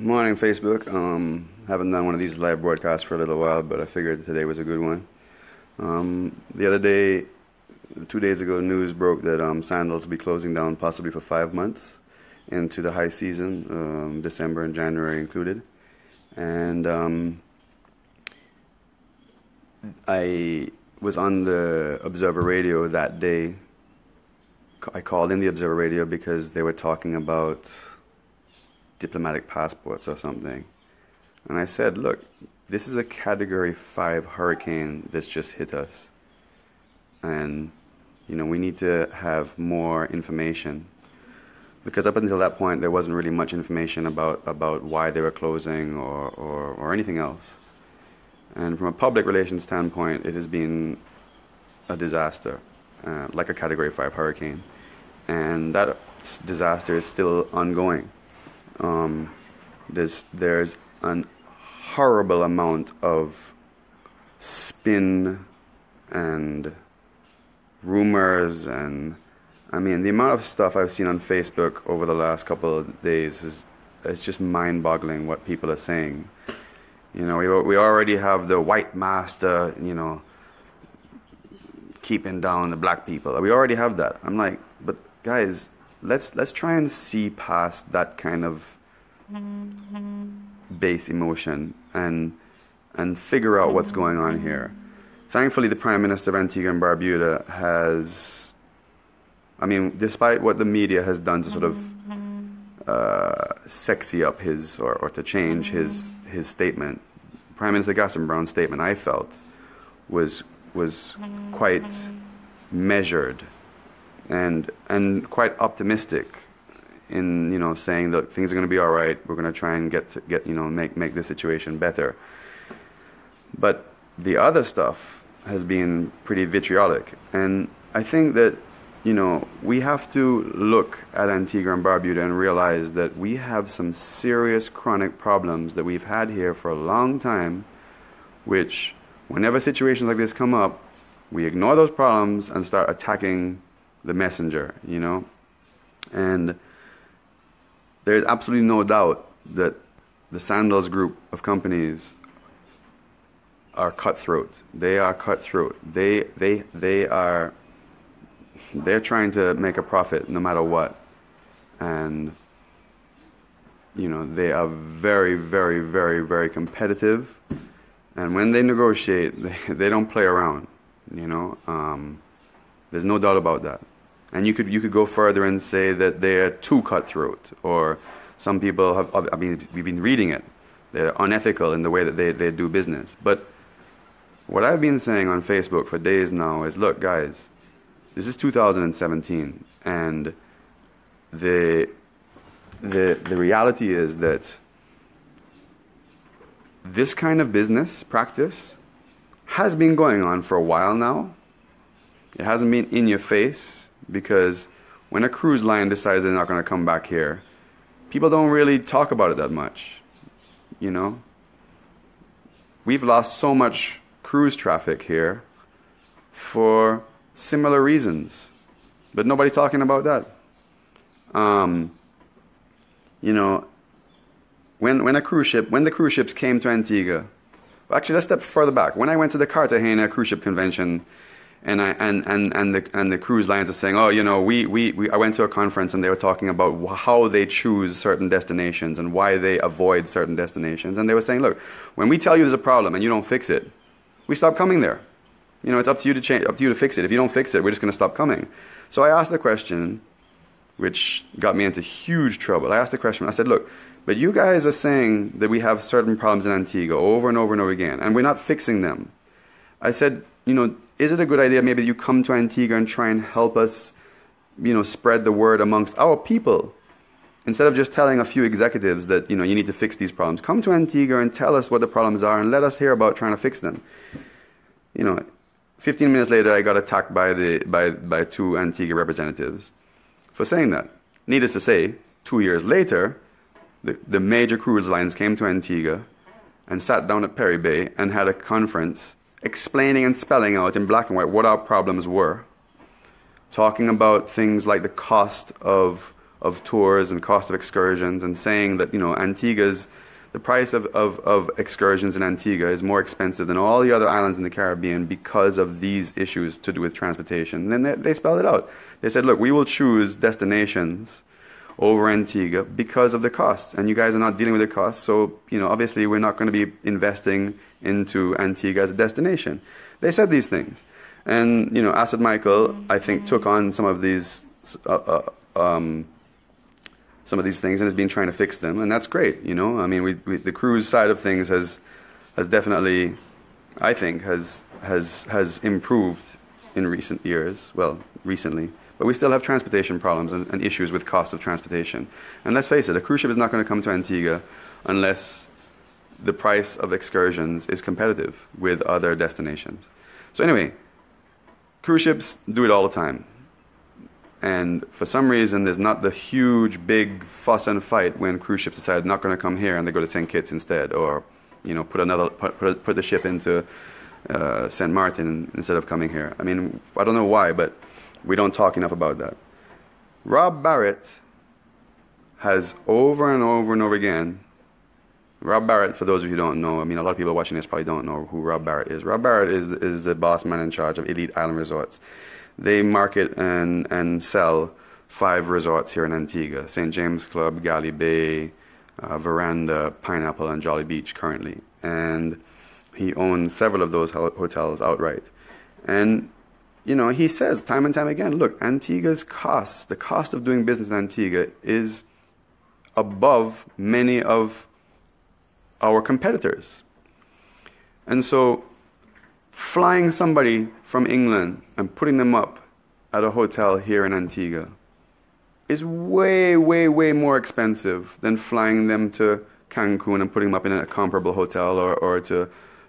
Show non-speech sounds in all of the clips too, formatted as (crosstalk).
Morning, Facebook. Um, haven't done one of these live broadcasts for a little while, but I figured today was a good one. Um, the other day, two days ago, news broke that um, Sandals will be closing down possibly for five months into the high season, um, December and January included. And um, I was on the Observer Radio that day. I called in the Observer Radio because they were talking about diplomatic passports or something. And I said, look, this is a category five hurricane that's just hit us. And, you know, we need to have more information. Because up until that point, there wasn't really much information about, about why they were closing or, or, or anything else. And from a public relations standpoint, it has been a disaster, uh, like a category five hurricane. And that disaster is still ongoing. Um, there's, there's an horrible amount of spin and rumors and I mean the amount of stuff I've seen on Facebook over the last couple of days is it's just mind-boggling what people are saying. You know, we we already have the white master, you know, keeping down the black people. We already have that. I'm like, but guys, let's let's try and see past that kind of base emotion and and figure out what's going on mm-hmm. here. Thankfully, the Prime Minister of Antigua and Barbuda has, I mean, despite what the media has done to sort of mm-hmm. uh, sexy up his or, or to change mm-hmm. his his statement, Prime Minister Gaston Brown's statement, I felt, was was quite measured and and quite optimistic in you know saying that things are going to be all right. We're going to try and get to, get you know make make the situation better. But the other stuff has been pretty vitriolic, and I think that you know we have to look at Antigua and Barbuda and realize that we have some serious chronic problems that we've had here for a long time, which whenever situations like this come up, we ignore those problems and start attacking the messenger, you know? And there's absolutely no doubt that the Sandals group of companies are cutthroat. They are cutthroat. They they they are they're trying to make a profit no matter what. And you know, they are very, very, very, very competitive. And when they negotiate, (laughs) they, they don't play around. You know, um, there's no doubt about that. And you could you could go further and say that they're too cutthroat, or some people have. I mean, we've been reading it. They're unethical in the way that they, they do business. But what I've been saying on Facebook for days now is, look, guys, this is 2017, and the the the reality is that this kind of business practice has been going on for a while now. It hasn't been in your face because when a cruise line decides they're not going to come back here, people don't really talk about it that much. You know? We've lost so much cruise traffic here for similar reasons, but nobody's talking about that. Um, you know, when, when a cruise ship, when the cruise ships came to Antigua, actually, let's step further back. When I went to the Cartagena cruise ship convention, and I, and, and, and the and the cruise lines are saying, oh, you know, we, we, we I went to a conference and they were talking about how they choose certain destinations and why they avoid certain destinations, and they were saying, look, when we tell you there's a problem and you don't fix it, we stop coming there. You know, it's up to you to change, up to you to fix it. If you don't fix it, we're just going to stop coming. So I asked the question, which got me into huge trouble. I asked the question. I said, look, but you guys are saying that we have certain problems in Antigua over and over and over again, and we're not fixing them. I said, you know, is it a good idea maybe you come to Antigua and try and help us, you know, spread the word amongst our people? Instead of just telling a few executives that, you know, you need to fix these problems, come to Antigua and tell us what the problems are and let us hear about trying to fix them. You know, 15 minutes later, I got attacked by, the, by, by two Antigua representatives for saying that. Needless to say, two years later, the, the major cruise lines came to Antigua and sat down at Perry Bay and had a conference explaining and spelling out in black and white what our problems were. Talking about things like the cost of of tours and cost of excursions and saying that, you know, Antigua's the price of, of, of excursions in Antigua is more expensive than all the other islands in the Caribbean because of these issues to do with transportation. And then they, they spelled it out. They said, look, we will choose destinations over Antigua because of the costs. And you guys are not dealing with the costs. So, you know, obviously we're not going to be investing into Antigua as a destination. They said these things. And, you know, Asot Michael, I think, took on some of these, uh, uh, um, some of these things and has been trying to fix them. And that's great, you know. I mean, we, we, the cruise side of things has, has definitely, I think, has, has, has improved in recent years. Well, recently. But we still have transportation problems and, and issues with cost of transportation. And let's face it, a cruise ship is not going to come to Antigua unless the price of excursions is competitive with other destinations. So anyway, cruise ships do it all the time. And for some reason, there's not the huge, big fuss and fight when cruise ships decide not going to come here and they go to St. Kitts instead, or you know, put another put, put, put the ship into uh, St. Martin instead of coming here. I mean, I don't know why, but we don't talk enough about that. Rob Barrett has over and over and over again. Rob Barrett, for those of you who don't know, I mean, a lot of people watching this probably don't know who Rob Barrett is. Rob Barrett is, is the boss man in charge of Elite Island Resorts. They market and, and sell five resorts here in Antigua St. James Club, Galley Bay, uh, Verandah, Pineapple, and Jolly Beach currently. And he owns several of those hotels outright. And you know, he says time and time again, look, Antigua's costs, the cost of doing business in Antigua is above many of our competitors. And so flying somebody from England and putting them up at a hotel here in Antigua is way, way, way more expensive than flying them to Cancun and putting them up in a comparable hotel or, or to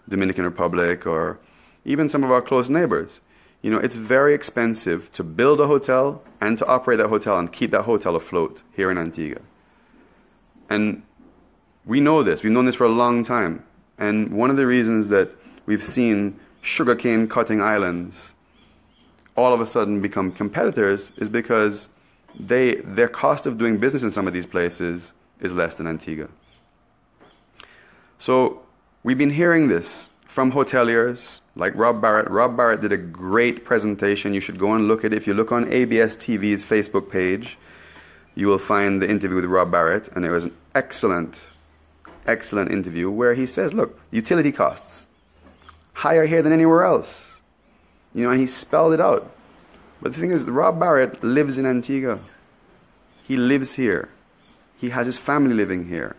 Dominican Republic or even some of our close neighbors. You know, it's very expensive to build a hotel and to operate that hotel and keep that hotel afloat here in Antigua. And we know this. We've known this for a long time. And one of the reasons that we've seen sugarcane cutting islands all of a sudden become competitors is because they, their cost of doing business in some of these places is less than Antigua. So we've been hearing this from hoteliers, like Rob Barrett. Rob Barrett did a great presentation. You should go and look at it. If you look on ABS TV's Facebook page, you will find the interview with Rob Barrett, and it was an excellent, excellent interview where he says, look, utility costs higher here than anywhere else. You know, and he spelled it out. But the thing is, Rob Barrett lives in Antigua. He lives here. He has his family living here.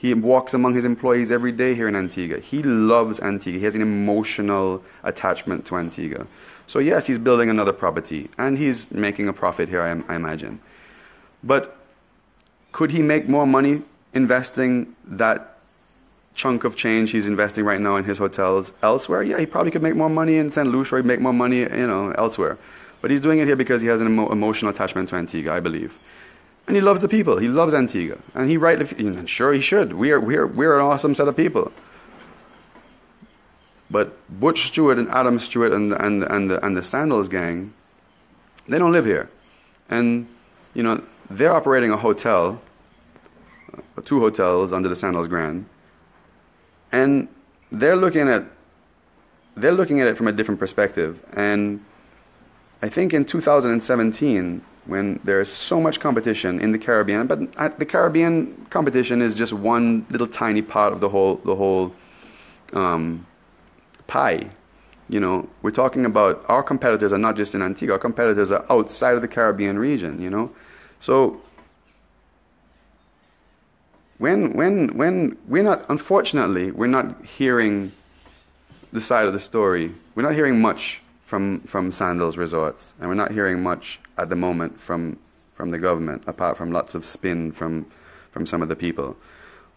He walks among his employees every day here in Antigua. He loves Antigua. He has an emotional attachment to Antigua. So, yes, he's building another property and he's making a profit here, I, I imagine. But could he make more money investing that chunk of change he's investing right now in his hotels elsewhere? Yeah, he probably could make more money in St. Lucia or he'd make more money, you know, elsewhere. But he's doing it here because he has an emo- emotional attachment to Antigua, I believe. And he loves the people. He loves Antigua. And he rightly, and sure he should. We are, we are, we are an awesome set of people. But Butch Stewart and Adam Stewart and, and, and, the, and the Sandals gang, they don't live here. And, you know, they're operating a hotel, uh, two hotels under the Sandals Grande. And they're looking at, they're looking at it from a different perspective. And I think in 2017, when there's so much competition in the Caribbean, but the Caribbean competition is just one little tiny part of the whole the whole um, pie. You know, we're talking about our competitors are not just in Antigua; our competitors are outside of the Caribbean region. You know, so when when when we're not, unfortunately, we're not hearing the side of the story. We're not hearing much from from Sandals Resorts, and we're not hearing much at the moment from from the government, apart from lots of spin from from some of the people.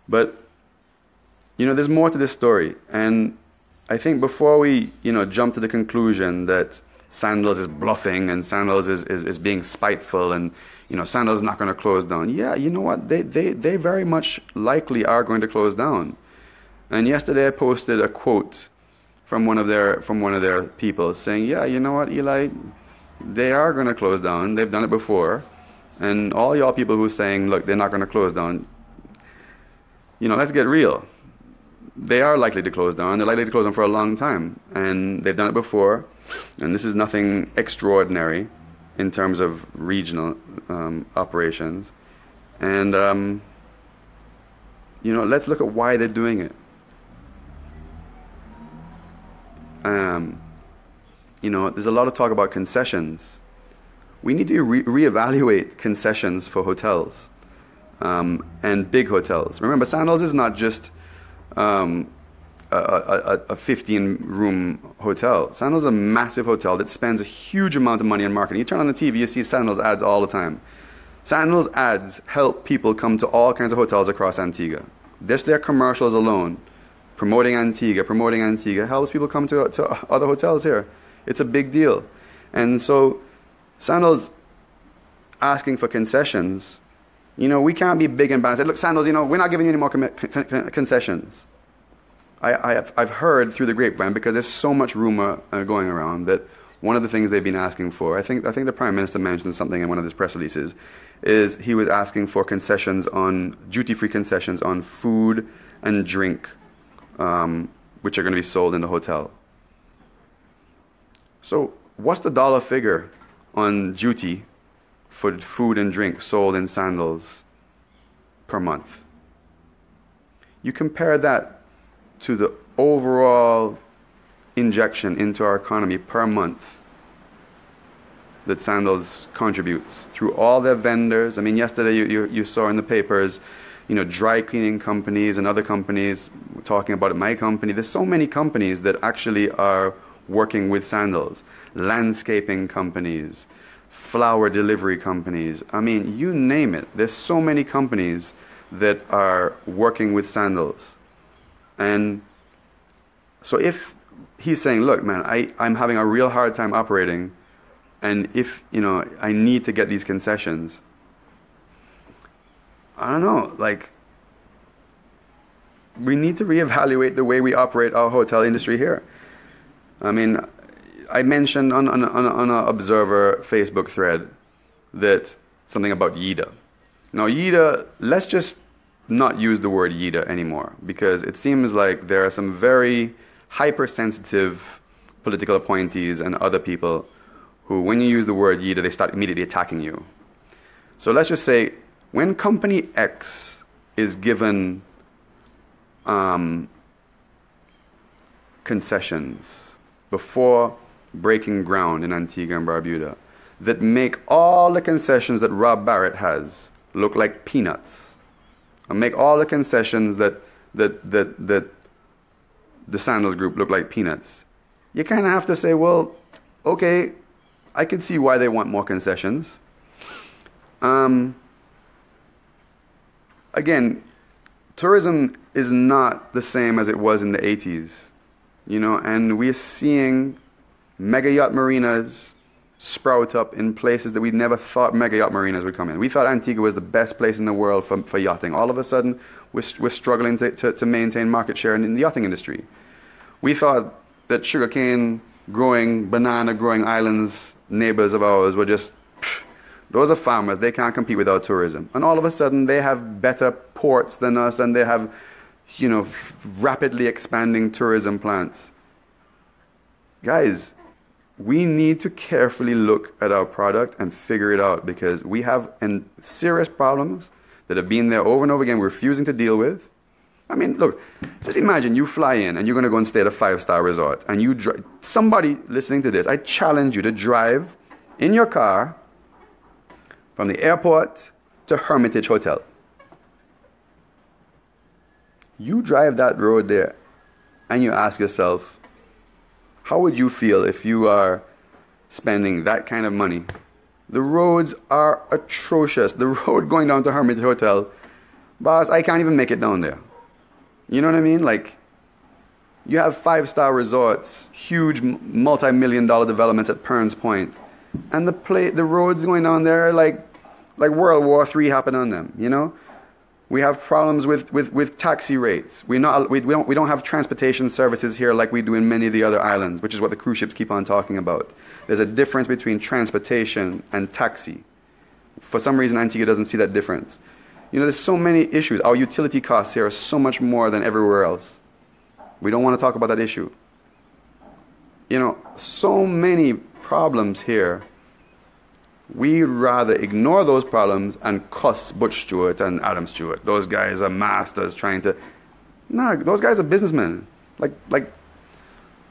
But you know, there's more to this story, and I think before we you know jump to the conclusion that Sandals is bluffing and Sandals is, is, is being spiteful and you know Sandals is not going to close down. Yeah, you know what? They, they they very much likely are going to close down. And yesterday I posted a quote from one of their from one of their people saying, "Yeah, you know what, Eli, they are going to close down. They've done it before, And all y'all people who are saying, look, they're not going to close down, you know, let's get real. They are likely to close down. They're likely to close down for a long time. And they've done it before. And this is nothing extraordinary in terms of regional um, operations. And, um, you know, let's look at why they're doing it. Um, you know, there's a lot of talk about concessions. We need to re- reevaluate concessions for hotels um, and big hotels. Remember, Sandals is not just um, a, a, a 15 room hotel. Sandals is a massive hotel that spends a huge amount of money on marketing. You turn on the TV, you see Sandals ads all the time. Sandals ads help people come to all kinds of hotels across Antigua. Just their commercials alone, promoting Antigua, promoting Antigua, helps people come to, to other hotels here. It's a big deal. And so, Sandals asking for concessions, you know, we can't be big and bad. Say, look, Sandals, you know, we're not giving you any more con- con- concessions. I, I have, I've heard through the grapevine because there's so much rumor uh, going around that one of the things they've been asking for, I think, I think the Prime Minister mentioned something in one of his press releases, is he was asking for concessions on duty free concessions on food and drink, um, which are going to be sold in the hotel. So, what's the dollar figure on duty for food and drink sold in sandals per month? You compare that to the overall injection into our economy per month that Sandals contributes through all their vendors. I mean, yesterday you, you, you, saw in the papers, you know, dry cleaning companies and other companies talking about it. My company, there's so many companies that actually are working with Sandals, landscaping companies, flower delivery companies. I mean, you name it. There's so many companies that are working with Sandals. And so if he's saying, look, man, I, I'm having a real hard time operating and if you know I need to get these concessions, I don't know. Like we need to reevaluate the way we operate our hotel industry here. I mean, I mentioned on on on, on an Observer Facebook thread that something about YIDA. Now YIDA, let's just not use the word YIDA anymore because it seems like there are some very hypersensitive political appointees and other people who, when you use the word YIDA, they start immediately attacking you. So let's just say when company X is given um, concessions before breaking ground in Antigua and Barbuda that make all the concessions that Rob Barrett has look like peanuts, and make all the concessions that that that that the Sandals Group look like peanuts. You kind of have to say, well, okay, I can see why they want more concessions. Um, again, tourism is not the same as it was in the 80s, you know, and we're seeing mega yacht marinas sprout up in places that we never thought mega yacht marinas would come in. We thought Antigua was the best place in the world for, for yachting. All of a sudden, we're, we're struggling to, to, to maintain market share in, in the yachting industry. We thought that sugarcane growing, banana growing islands neighbors of ours were just, those are farmers, they can't compete with our tourism. And all of a sudden, they have better ports than us and they have, you know, rapidly expanding tourism plants. Guys, we need to carefully look at our product and figure it out because we have serious problems that have been there over and over again, refusing to deal with. I mean, look, just imagine you fly in and you're going to go and stay at a five star resort, and you dri- somebody listening to this, I challenge you to drive in your car from the airport to Hermitage Hotel. You drive that road there, and you ask yourself, how would you feel if you are spending that kind of money? The roads are atrocious. The (laughs) road going down to Hermitage Hotel, boss, I can't even make it down there. You know what I mean? Like, you have five star resorts, huge multi million dollar developments at Pearns Point, and the play, the roads going on there like, like World War III happened on them. You know, we have problems with, with, with taxi rates. We not we, we don't we don't have transportation services here like we do in many of the other islands, which is what the cruise ships keep on talking about. There's a difference between transportation and taxi. For some reason, Antigua doesn't see that difference. You know, there's so many issues. Our utility costs here are so much more than everywhere else. We don't want to talk about that issue. You know, so many problems here. We'd rather ignore those problems and cuss Butch Stewart and Adam Stewart. Those guys are masters trying to. Nah, those guys are businessmen. Like, like,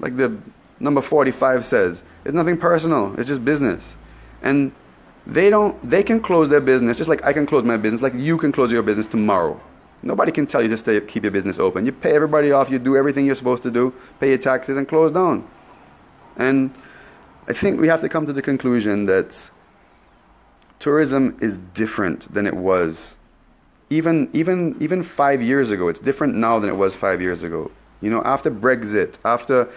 like the number 45 says, it's nothing personal. It's just business. And they don't, they can close their business just like I can close my business, like you can close your business tomorrow. Nobody can tell you to stay, keep your business open. You pay everybody off, you do everything you're supposed to do, pay your taxes, and close down. And I think we have to come to the conclusion that tourism is different than it was even even even five years ago. It's different now than it was five years ago. You know, after Brexit, after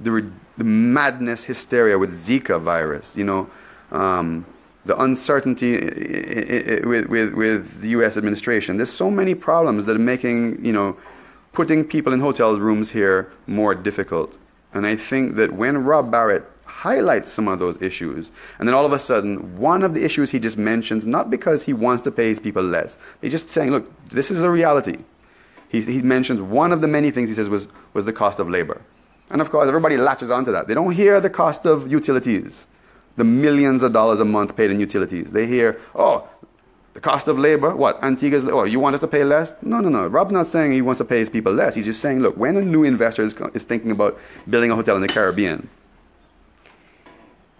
the, the madness hysteria with Zika virus, you know, um, the uncertainty with, with, with the U.S. administration. There's so many problems that are making, you know, putting people in hotel rooms here more difficult. And I think that when Rob Barrett highlights some of those issues, and then all of a sudden, one of the issues he just mentions, not because he wants to pay his people less, he's just saying, look, this is a reality. He, he mentions one of the many things he says was, was the cost of labor. And of course, everybody latches onto that. They don't hear the cost of utilities the millions of dollars a month paid in utilities. They hear, oh, the cost of labor, what? Antigua's, oh, you want us to pay less? No, no, no. Rob's not saying he wants to pay his people less. He's just saying, look, when a new investor is, is thinking about building a hotel in the Caribbean,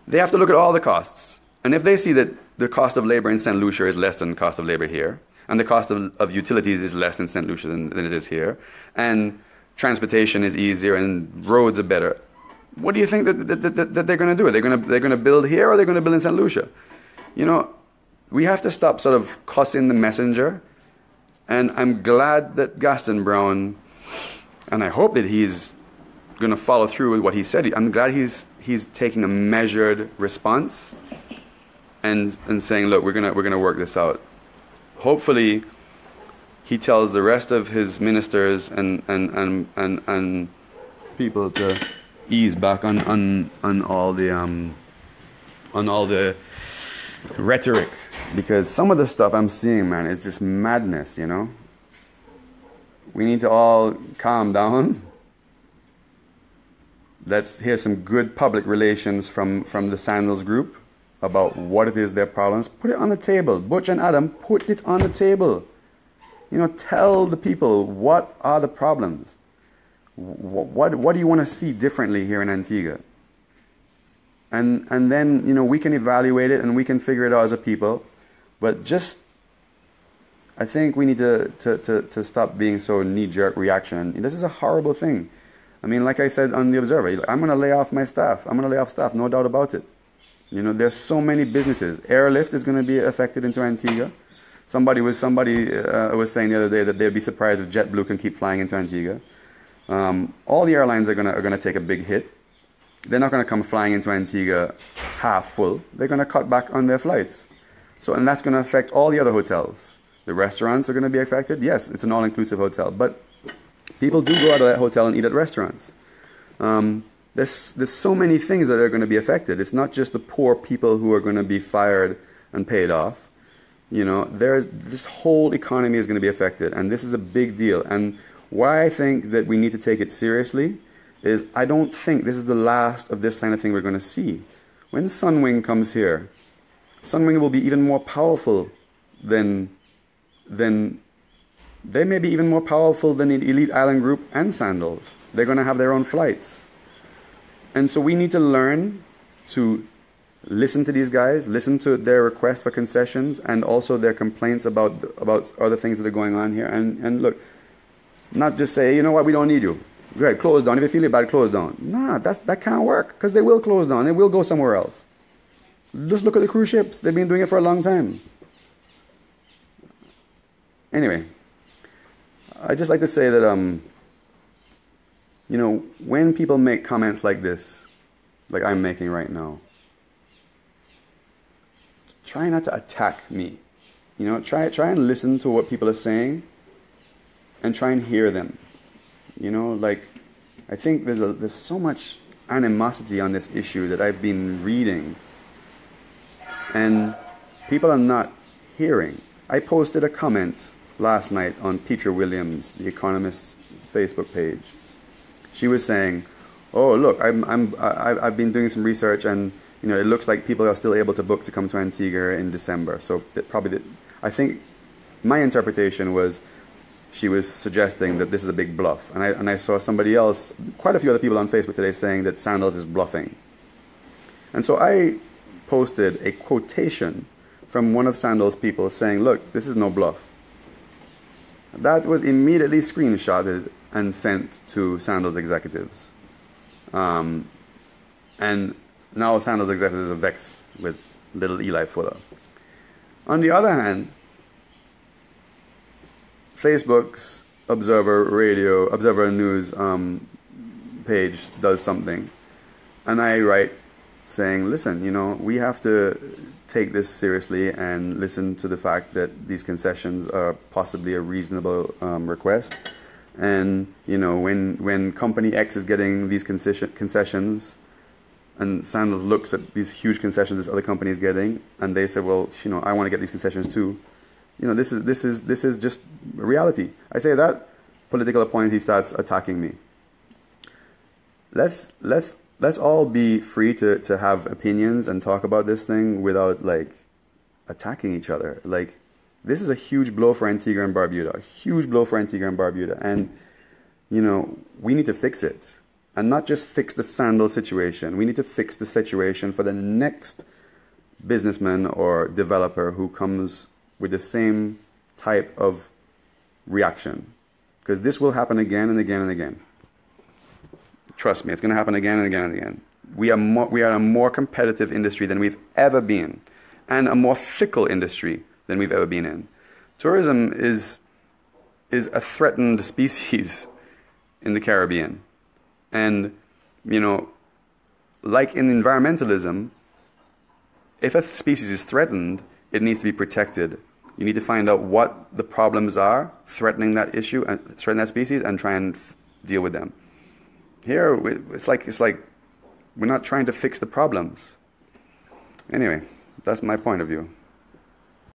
they have to look at all the costs. And if they see that the cost of labor in St. Lucia is less than the cost of labor here, and the cost of, of utilities is less in St. Lucia than, than it is here, and transportation is easier and roads are better, what do you think that, that, that, that they're going to do? They're going to, they're going to build here or they're going to build in St. Lucia? You know, we have to stop sort of cussing the messenger. And I'm glad that Gaston Brown, and I hope that he's going to follow through with what he said. I'm glad he's, he's taking a measured response and, and saying, look, we're going we're going to work this out. Hopefully, he tells the rest of his ministers and, and, and, and, and people to ease back on on on all the um on all the rhetoric because some of the stuff I'm seeing, man, is just madness. You know, we need to all calm down. (laughs) Let's hear some good public relations from from the Sandals group about what it is their problems. Put it on the table. Butch and Adam, put it on the table. You know, tell the people what are the problems what, what, what do you want to see differently here in Antigua? And, and then, you know, we can evaluate it and we can figure it out as a people. But just, I think we need to, to, to, to stop being so knee jerk reaction. This is a horrible thing. I mean, like I said on The Observer, I'm going to lay off my staff. I'm going to lay off staff, no doubt about it. You know, there's so many businesses. Airlift is going to be affected into Antigua. Somebody was somebody uh, was saying the other day that they'd be surprised if JetBlue can keep flying into Antigua. Um, all the airlines are going to are gonna take a big hit. They're not going to come flying into Antigua half full. They're going to cut back on their flights. So, and that's going to affect all the other hotels. The restaurants are going to be affected. Yes, it's an all inclusive hotel, but people do go out of that hotel and eat at restaurants. Um, there's, there's so many things that are going to be affected. It's not just the poor people who are going to be fired and paid off. You know, there's this whole economy is going to be affected, and this is a big deal. And why I think that we need to take it seriously is I don't think this is the last of this kind of thing we're going to see. When Sunwing comes here, Sunwing will be even more powerful than, than they may be even more powerful than the Elite Island Group and Sandals. They're going to have their own flights. And so we need to learn to listen to these guys, listen to their requests for concessions, and also their complaints about, about other things that are going on here. And, and look, not just say, you know what, we don't need you. Go ahead, close down. If you feel bad, close down. Nah, that's, that can't work because they will close down. They will go somewhere else. Just look at the cruise ships. They've been doing it for a long time. Anyway, I just like to say that, um, you know, when people make comments like this, like I'm making right now, try not to attack me. You know, try, try and listen to what people are saying and try and hear them. You know, like I think there's a, there's so much animosity on this issue that I've been reading, and people are not hearing. I posted a comment last night on Petra Williams, the Economist's Facebook page. She was saying, "Oh, look, I'm, I'm, I've been doing some research, and you know, it looks like people are still able to book to come to Antigua in December. So probably, I think, my interpretation was." She was suggesting that this is a big bluff. And I, and I saw somebody else, quite a few other people on Facebook today saying that Sandals is bluffing. And so I posted a quotation from one of Sandals' people saying, Look, this is no bluff. That was immediately screenshotted and sent to Sandals executives. Um, and now Sandals executives are vexed with little Eli Fuller. On the other hand, Facebook's Observer Radio, Observer News um, page does something. And I write saying, listen, you know, we have to take this seriously and listen to the fact that these concessions are possibly a reasonable um, request. And you know, when when company X is getting these concession, concessions, and Sandals looks at these huge concessions this other company is getting, and they say, well, you know, I want to get these concessions too. You know, this is this is this is just reality. I say that political appointee starts attacking me. Let's let's let's all be free to, to have opinions and talk about this thing without like attacking each other. Like this is a huge blow for Antigua and Barbuda, a huge blow for Antigua and Barbuda, and you know we need to fix it, and not just fix the sandal situation. We need to fix the situation for the next businessman or developer who comes with the same type of reaction, because this will happen again and again and again. Trust me, it's going to happen again and again and again. We are, more, we are a more competitive industry than we've ever been, and a more fickle industry than we've ever been in. Tourism is, is a threatened species in the Caribbean. And, you know, like in environmentalism, if a species is threatened, it needs to be protected. You need to find out what the problems are threatening that issue and threatening that species and try and deal with them. Here, it's like it's like we're not trying to fix the problems. Anyway, that's my point of view.